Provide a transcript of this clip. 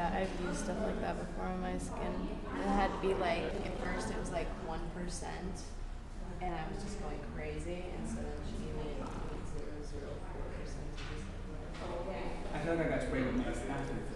Yeah, I've used stuff like that before on my skin. It had to be like, at first it was like 1%, and I was just going crazy, and so then she gave me 0.004%. I thought I got sprayed with metastatic.